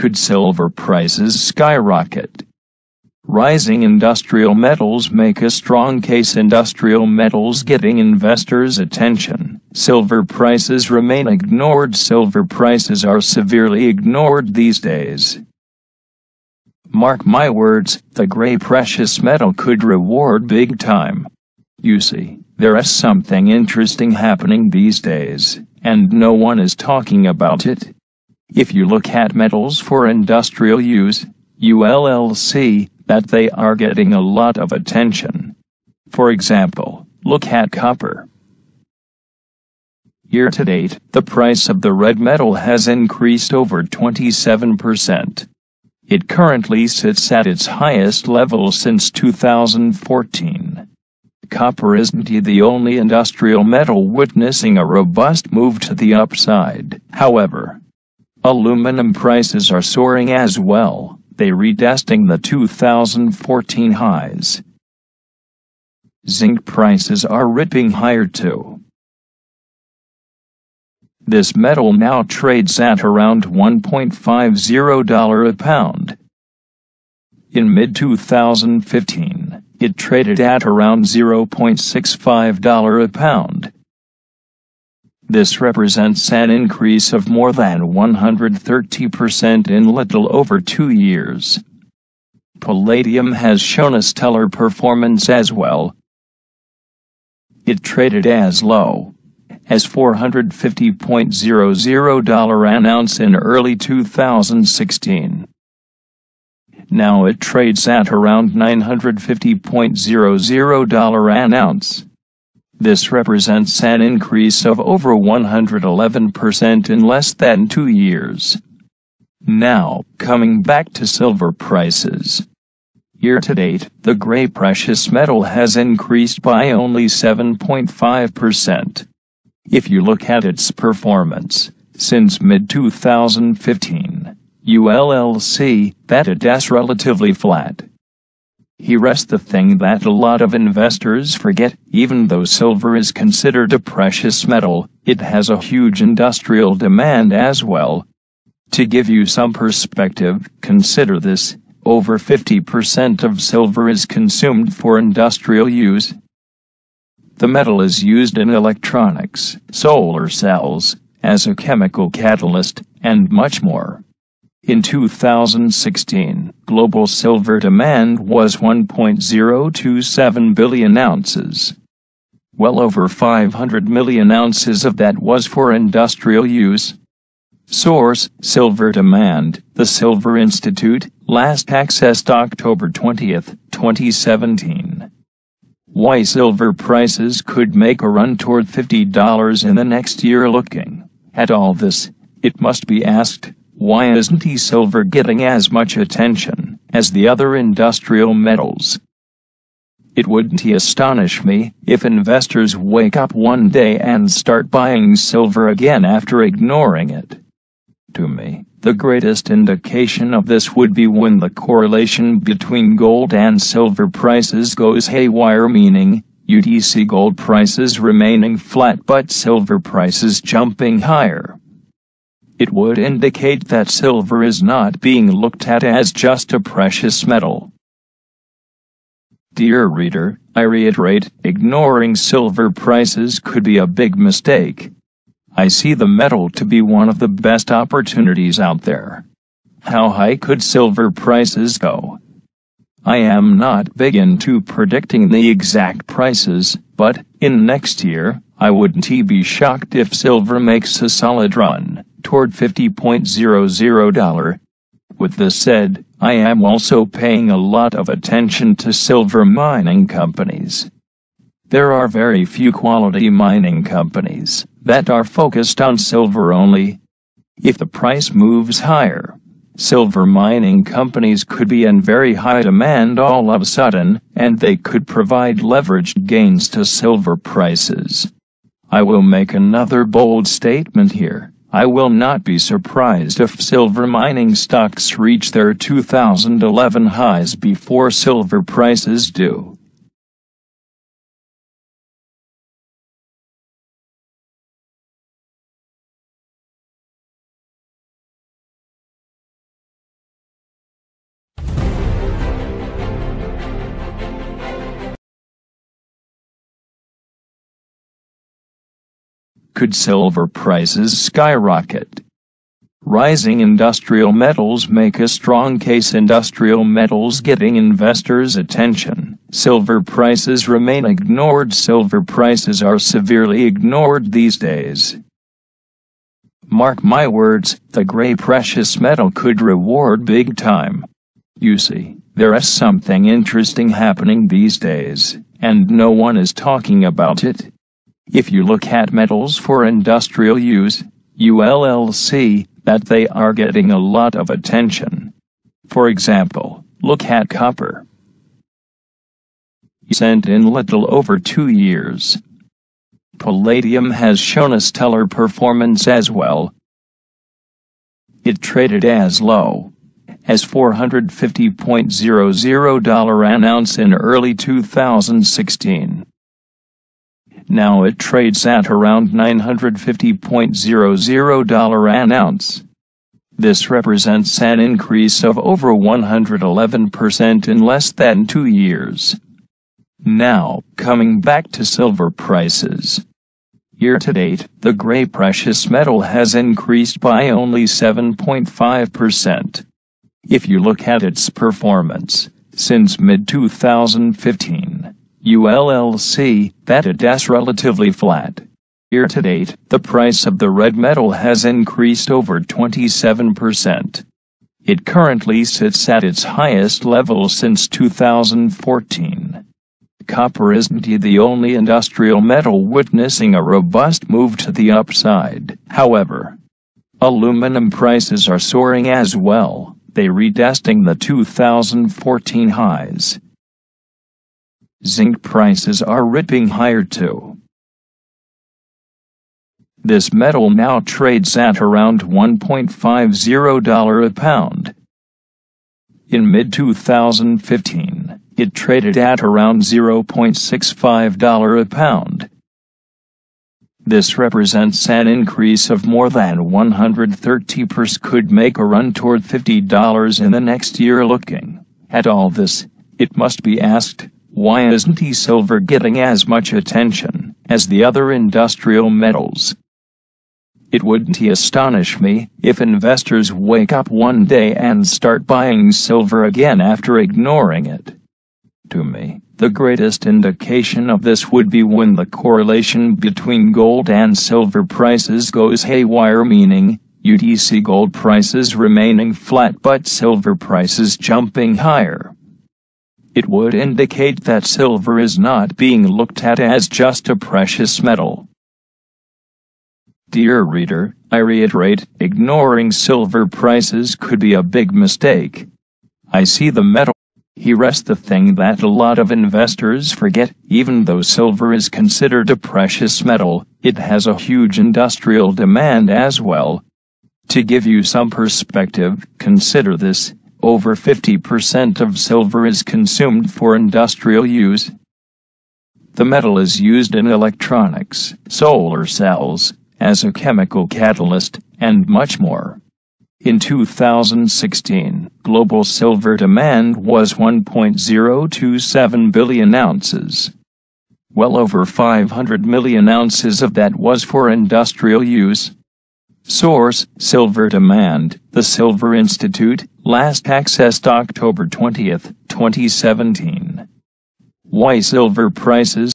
could silver prices skyrocket? Rising industrial metals make a strong case industrial metals getting investors' attention. Silver prices remain ignored. Silver prices are severely ignored these days. Mark my words, the gray precious metal could reward big time. You see, there is something interesting happening these days, and no one is talking about it. If you look at metals for industrial use, ULLC, that they are getting a lot of attention. For example, look at copper. Year to date, the price of the red metal has increased over 27%. It currently sits at its highest level since 2014. Copper isn't the only industrial metal witnessing a robust move to the upside, however. Aluminum prices are soaring as well, they retesting the 2014 highs. Zinc prices are ripping higher too. This metal now trades at around $1.50 a pound. In mid-2015, it traded at around $0.65 a pound. This represents an increase of more than 130% in little over two years. Palladium has shown a stellar performance as well. It traded as low as $450.00 an ounce in early 2016. Now it trades at around $950.00 an ounce. This represents an increase of over 111% in less than two years. Now, coming back to silver prices. Year to date, the gray precious metal has increased by only 7.5%. If you look at its performance, since mid-2015, ULLC, that it is relatively flat. Here's the thing that a lot of investors forget, even though silver is considered a precious metal, it has a huge industrial demand as well. To give you some perspective, consider this, over 50% of silver is consumed for industrial use. The metal is used in electronics, solar cells, as a chemical catalyst, and much more. In 2016, global silver demand was 1.027 billion ounces. Well over 500 million ounces of that was for industrial use. Source, Silver Demand, The Silver Institute, last accessed October 20, 2017. Why silver prices could make a run toward $50 in the next year looking at all this, it must be asked, why isn't he silver getting as much attention as the other industrial metals? It wouldn't he astonish me if investors wake up one day and start buying silver again after ignoring it. To me, the greatest indication of this would be when the correlation between gold and silver prices goes haywire meaning, UTC gold prices remaining flat but silver prices jumping higher it would indicate that silver is not being looked at as just a precious metal. Dear reader, I reiterate, ignoring silver prices could be a big mistake. I see the metal to be one of the best opportunities out there. How high could silver prices go? I am not big into predicting the exact prices, but in next year, I wouldn't be shocked if silver makes a solid run toward $50.00. With this said, I am also paying a lot of attention to silver mining companies. There are very few quality mining companies that are focused on silver only. If the price moves higher, silver mining companies could be in very high demand all of a sudden, and they could provide leveraged gains to silver prices. I will make another bold statement here. I will not be surprised if silver mining stocks reach their 2011 highs before silver prices do. Could silver prices skyrocket? Rising industrial metals make a strong case industrial metals getting investors' attention. Silver prices remain ignored. Silver prices are severely ignored these days. Mark my words, the gray precious metal could reward big time. You see, there is something interesting happening these days, and no one is talking about it. If you look at metals for industrial use, ULLC, that they are getting a lot of attention. For example, look at copper. Sent in little over two years. Palladium has shown a stellar performance as well. It traded as low as $450.00 an ounce in early 2016. Now it trades at around $950.00 an ounce. This represents an increase of over 111% in less than two years. Now, coming back to silver prices. Year to date, the gray precious metal has increased by only 7.5%. If you look at its performance, since mid 2015, ULLC, that it is relatively flat. Year to date, the price of the red metal has increased over 27%. It currently sits at its highest level since 2014. Copper isn't the only industrial metal witnessing a robust move to the upside. However, aluminum prices are soaring as well, they retesting the 2014 highs. Zinc prices are ripping higher too. This metal now trades at around $1.50 a pound. In mid-2015, it traded at around $0.65 a pound. This represents an increase of more than 130% could make a run toward $50 in the next year looking at all this, it must be asked, why isn't silver getting as much attention as the other industrial metals? It wouldn't astonish me if investors wake up one day and start buying silver again after ignoring it. To me, the greatest indication of this would be when the correlation between gold and silver prices goes haywire meaning, UTC gold prices remaining flat but silver prices jumping higher it would indicate that silver is not being looked at as just a precious metal. Dear reader, I reiterate, ignoring silver prices could be a big mistake. I see the metal. He Here's the thing that a lot of investors forget, even though silver is considered a precious metal, it has a huge industrial demand as well. To give you some perspective, consider this, over 50% of silver is consumed for industrial use. The metal is used in electronics, solar cells, as a chemical catalyst, and much more. In 2016, global silver demand was 1.027 billion ounces. Well over 500 million ounces of that was for industrial use. Source, Silver Demand, The Silver Institute, last accessed October 20, 2017. Why silver prices